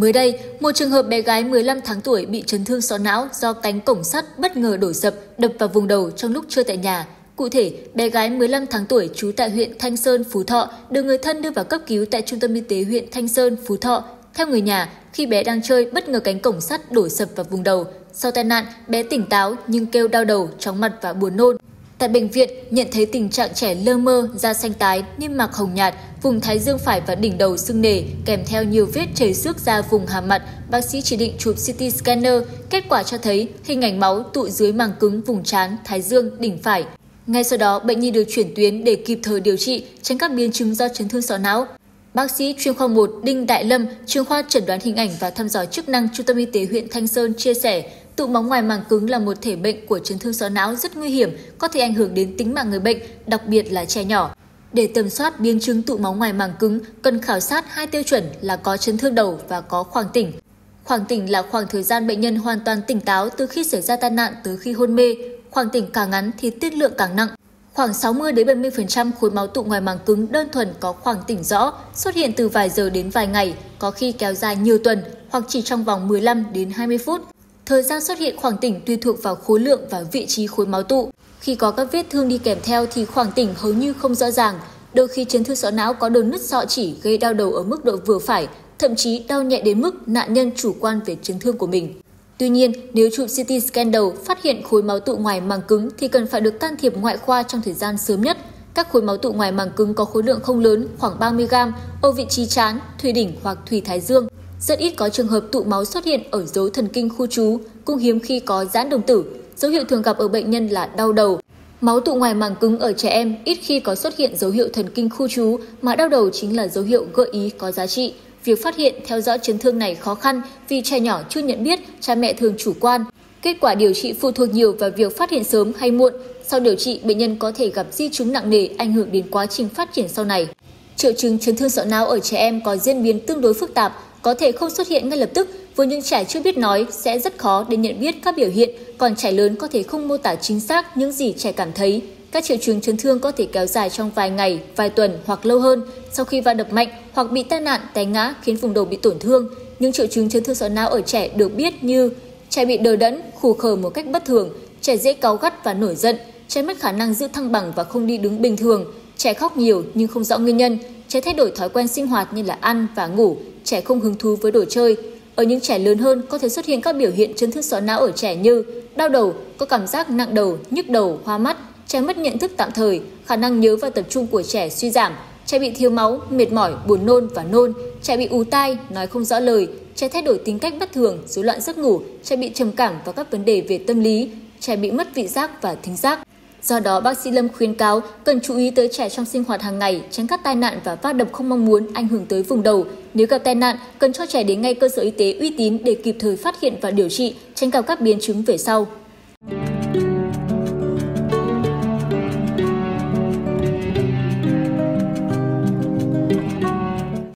Mới đây, một trường hợp bé gái 15 tháng tuổi bị chấn thương sọ não do cánh cổng sắt bất ngờ đổ sập, đập vào vùng đầu trong lúc chơi tại nhà. Cụ thể, bé gái 15 tháng tuổi trú tại huyện Thanh Sơn, Phú Thọ được người thân đưa vào cấp cứu tại Trung tâm Y tế huyện Thanh Sơn, Phú Thọ. Theo người nhà, khi bé đang chơi, bất ngờ cánh cổng sắt đổ sập vào vùng đầu. Sau tai nạn, bé tỉnh táo nhưng kêu đau đầu, chóng mặt và buồn nôn. Tại bệnh viện, nhận thấy tình trạng trẻ lơ mơ, da xanh tái, niêm mạc hồng nhạt, vùng thái dương phải và đỉnh đầu sưng nề, kèm theo nhiều vết chảy xước ra vùng hàm mặt. Bác sĩ chỉ định chụp CT scanner, kết quả cho thấy hình ảnh máu tụ dưới màng cứng vùng trán, thái dương, đỉnh phải. Ngay sau đó, bệnh nhi được chuyển tuyến để kịp thời điều trị, tránh các biến chứng do chấn thương sọ não. Bác sĩ chuyên khoa 1 Đinh Đại Lâm, chuyên khoa chẩn đoán hình ảnh và thăm dò chức năng Trung tâm Y tế huyện Thanh Sơn chia sẻ, tụ máu ngoài màng cứng là một thể bệnh của chấn thương sọ não rất nguy hiểm, có thể ảnh hưởng đến tính mạng người bệnh, đặc biệt là trẻ nhỏ. Để tầm soát biến chứng tụ máu ngoài màng cứng, cần khảo sát hai tiêu chuẩn là có chấn thương đầu và có khoảng tỉnh. Khoảng tỉnh là khoảng thời gian bệnh nhân hoàn toàn tỉnh táo từ khi xảy ra tai nạn tới khi hôn mê. Khoảng tỉnh càng ngắn thì tiết lượng càng nặng. Khoảng 60 đến 70% khối máu tụ ngoài màng cứng đơn thuần có khoảng tỉnh rõ, xuất hiện từ vài giờ đến vài ngày, có khi kéo dài nhiều tuần hoặc chỉ trong vòng 15 đến 20 phút. Thời gian xuất hiện khoảng tỉnh tùy thuộc vào khối lượng và vị trí khối máu tụ. Khi có các vết thương đi kèm theo thì khoảng tỉnh hầu như không rõ ràng. Đôi khi chấn thương sọ não có đồn nứt sọ chỉ gây đau đầu ở mức độ vừa phải, thậm chí đau nhẹ đến mức nạn nhân chủ quan về chấn thương của mình. Tuy nhiên, nếu chụp CT scan đầu phát hiện khối máu tụ ngoài màng cứng thì cần phải được can thiệp ngoại khoa trong thời gian sớm nhất. Các khối máu tụ ngoài màng cứng có khối lượng không lớn, khoảng 30 g, ở vị trí chán, thùy đỉnh hoặc thùy thái dương. Rất ít có trường hợp tụ máu xuất hiện ở dấu thần kinh khu trú, cũng hiếm khi có giãn đồng tử. Dấu hiệu thường gặp ở bệnh nhân là đau đầu. Máu tụ ngoài màng cứng ở trẻ em ít khi có xuất hiện dấu hiệu thần kinh khu trú, mà đau đầu chính là dấu hiệu gợi ý có giá trị. Việc phát hiện, theo dõi chấn thương này khó khăn vì trẻ nhỏ chưa nhận biết, cha mẹ thường chủ quan. Kết quả điều trị phụ thuộc nhiều vào việc phát hiện sớm hay muộn. Sau điều trị, bệnh nhân có thể gặp di chứng nặng nề ảnh hưởng đến quá trình phát triển sau này. Triệu chứng chấn thương sọ não ở trẻ em có diễn biến tương đối phức tạp, có thể không xuất hiện ngay lập tức, với những trẻ chưa biết nói sẽ rất khó để nhận biết các biểu hiện, còn trẻ lớn có thể không mô tả chính xác những gì trẻ cảm thấy. Các triệu chứng chấn thương có thể kéo dài trong vài ngày, vài tuần hoặc lâu hơn sau khi va đập mạnh hoặc bị tai nạn, té ngã khiến vùng đầu bị tổn thương. Những triệu chứng chấn thương sọ não ở trẻ được biết như trẻ bị đờ đẫn, khù khờ một cách bất thường, trẻ dễ cáu gắt và nổi giận, trẻ mất khả năng giữ thăng bằng và không đi đứng bình thường, trẻ khóc nhiều nhưng không rõ nguyên nhân, trẻ thay đổi thói quen sinh hoạt như là ăn và ngủ, trẻ không hứng thú với đồ chơi. Ở những trẻ lớn hơn có thể xuất hiện các biểu hiện chấn thương sọ não ở trẻ như đau đầu, có cảm giác nặng đầu, nhức đầu, hoa mắt, trẻ mất nhận thức tạm thời, khả năng nhớ và tập trung của trẻ suy giảm, trẻ bị thiếu máu, mệt mỏi, buồn nôn và nôn, trẻ bị ù tai, nói không rõ lời, trẻ thay đổi tính cách bất thường, rối loạn giấc ngủ, trẻ bị trầm cảm và các vấn đề về tâm lý, trẻ bị mất vị giác và thính giác. Do đó, bác sĩ Lâm khuyến cáo cần chú ý tới trẻ trong sinh hoạt hàng ngày, tránh các tai nạn và va đập không mong muốn ảnh hưởng tới vùng đầu. Nếu gặp tai nạn, cần cho trẻ đến ngay cơ sở y tế uy tín để kịp thời phát hiện và điều trị, tránh gặp các biến chứng về sau.